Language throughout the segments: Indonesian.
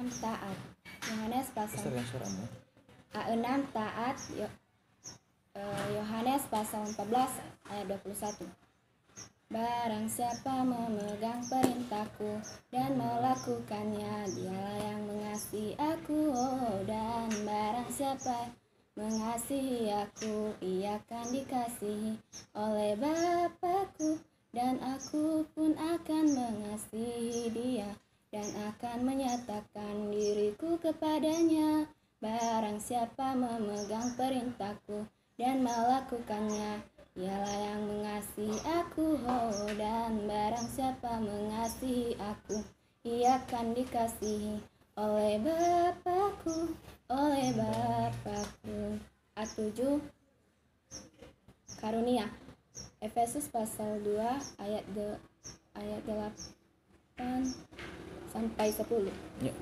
6 taat Yohanes pasal Besar yang suaramu. A6 taat Yo- eh, Yohanes pasal 14 ayat 21 Barang siapa memegang perintahku dan melakukannya dialah yang mengasihi aku. Oh, dan barang siapa mengasihi aku ia akan dikasihi oleh Bapakku. Dan aku pun akan mengasihi dia dan akan menyatakan diriku kepadanya. Barang siapa memegang perintahku dan melakukannya Ialah yang mengasihi aku. Oh, Dan barang siapa mengasihi aku Ia akan dikasihi oleh Bapakku Oleh Bapakku. A7 Karunia. Efesus pasal 2 ayat de, ayat 8 sampai 10 Ya.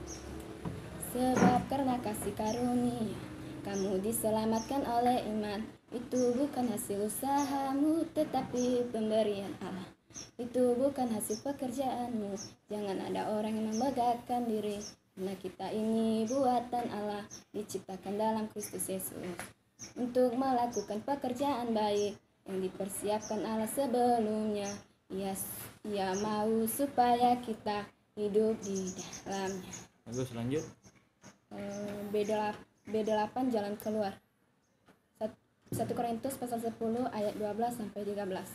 Sebab karena kasih karunia Kamu diselamatkan oleh iman. Itu bukan hasil usahamu Tetapi pemberian Allah. Itu bukan hasil pekerjaanmu. Jangan ada orang yang membanggakan diri. Karena kita ini buatan Allah Diciptakan dalam Kristus Yesus. Untuk melakukan pekerjaan baik Yang dipersiapkan Allah sebelumnya Ia, ia mau supaya kita hidup di dalamnya Bagus lanjut. Eh, B8, B8 jalan keluar. Sat- 1 Korintus pasal 10 ayat 12 sampai 13.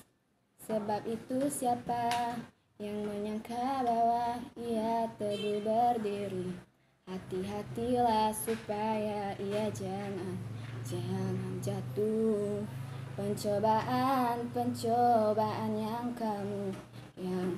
Sebab itu siapa yang menyangka bahwa ia teguh berdiri Hati-hatilah supaya ia jangan jangan jatuh Pencobaan, pencobaan yang kamu yang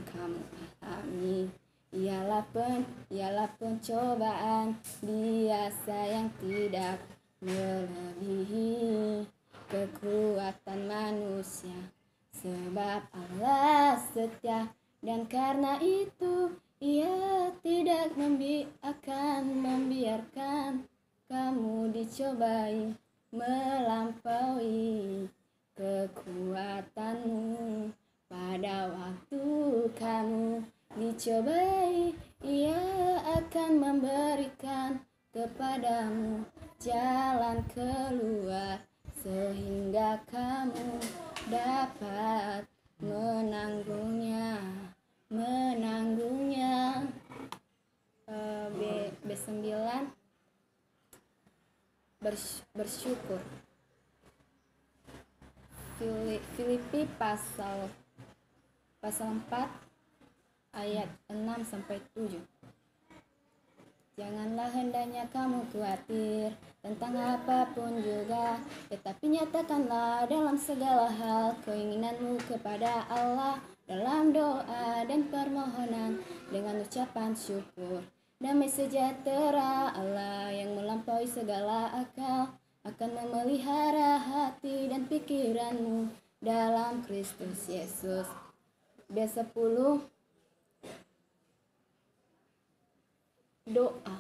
Ialah pen, ialah pencobaan biasa yang tidak melebihi kekuatan manusia. Sebab Allah setia dan karena itu ia tidak membi akan membiarkan kamu dicobai melampaui kekuatanmu pada waktu kamu dicobai ia akan memberikan kepadamu jalan keluar sehingga kamu dapat menanggungnya menanggungnya. Eh, B B9 bers- bersyukur. Fili- Filipi pasal pasal 4 ayat 6 sampai 7 Janganlah hendaknya kamu khawatir tentang apa pun juga, tetapi nyatakanlah dalam segala hal keinginanmu kepada Allah dalam doa dan permohonan dengan ucapan syukur. Damai sejahtera Allah yang melampaui segala akal akan memelihara hati dan pikiranmu dalam Kristus Yesus. B10 doa.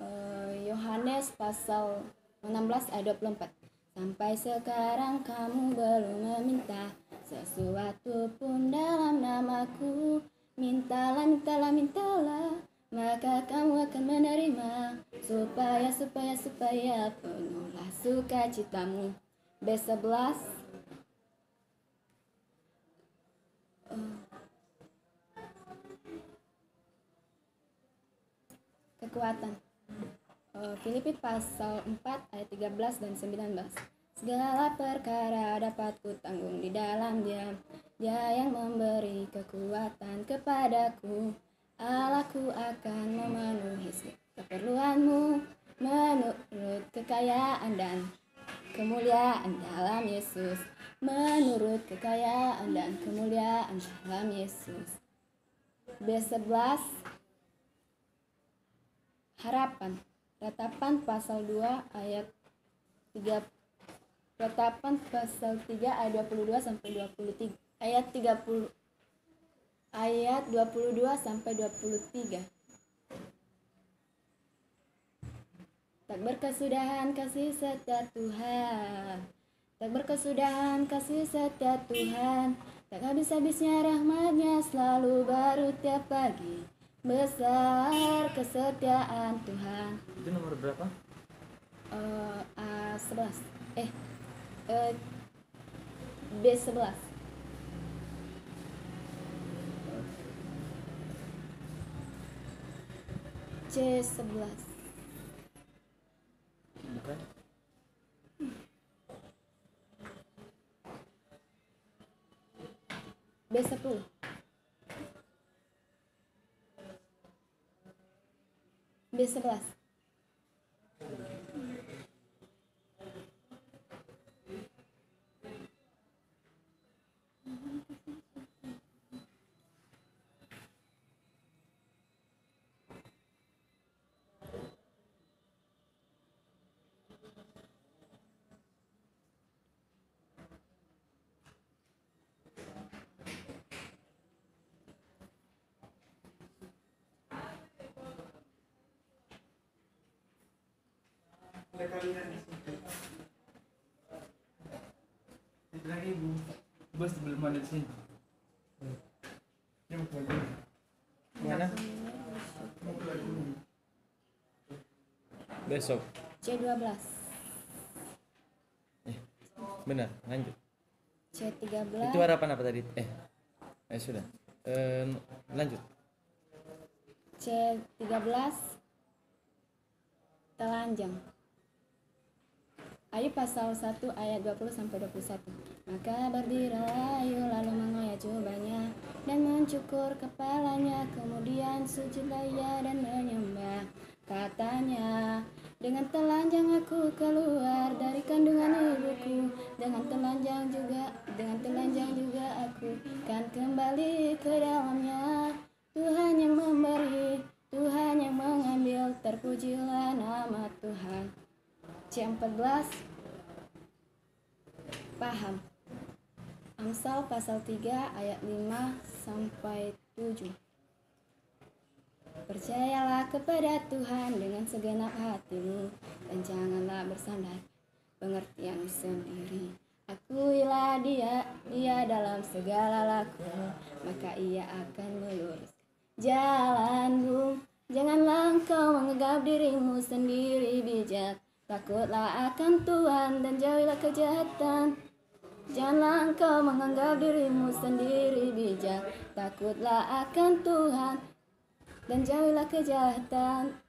Eh, Yohanes pasal 16 ayat 24 Sampai sekarang kamu belum meminta sesuatu pun dalam namaku. Mintalah, mintalah, mintalah Maka kamu akan menerima. Supaya, supaya, supaya penuhlah sukacitamu. B11 kekuatan. Eh, Filipi pasal 4 ayat 13 dan 19. Segala perkara dapat kutanggung di dalam dia. Dia yang memberi kekuatan kepadaku. Allahku akan memenuhi keperluanmu menurut kekayaan dan kemuliaan dalam Yesus. Menurut kekayaan dan kemuliaan dalam Yesus. B11 harapan. Ratapan pasal 2 ayat 3 ratapan pasal 3 ayat 22 sampai 23 ayat 30 ayat 22 sampai 23 tak berkesudahan kasih setia Tuhan. Tak berkesudahan kasih setia Tuhan. Tak habis-habisnya rahmatnya selalu baru tiap pagi besar kesetiaan Tuhan. Itu nomor berapa? eh A11 eh eh B11 C11 Bukan. B10 Beijo, abraço. B11 Bilang ibu, belum ada di sini. Dia mau keluar dulu. Mana? Besok. C12 Benar, lanjut. C13 Itu harapan apa tadi? Eh. Eh sudah. Eh, lanjut. C13 telanjang Ayub pasal 1 ayat 20 sampai 21. Maka berdirilah Ayub lalu mengoyak jubahnya dan mencukur kepalanya, kemudian sujudlah ia dan menyembah. Katanya, dengan telanjang aku C14 Paham. Amsal pasal 3 ayat 5 sampai 7 Percayalah kepada Tuhan dengan segenap hatimu dan janganlah bersandar. Pengertianmu sendiri. Akuilah dia, dia dalam segala laku, maka ia akan melurus jalanmu. Janganlah engkau menganggap dirimu sendiri bijak, takutlah akan Tuhan dan jauhilah kejahatan. Janganlah engkau menganggap dirimu sendiri bijak, takutlah akan Tuhan dan jauhilah kejahatan.